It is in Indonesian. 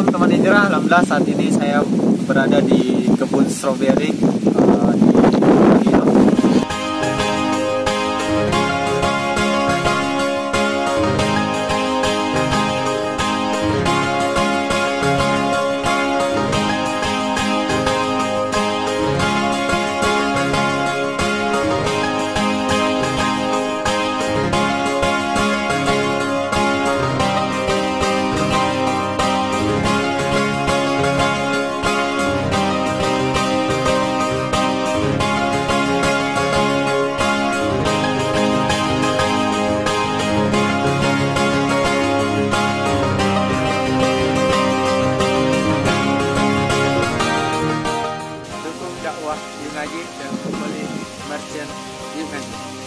Assalamualaikum teman hijrah Alhamdulillah saat ini saya berada di kebun strawberry bawah Yungaji dan kembali merchant Yungaji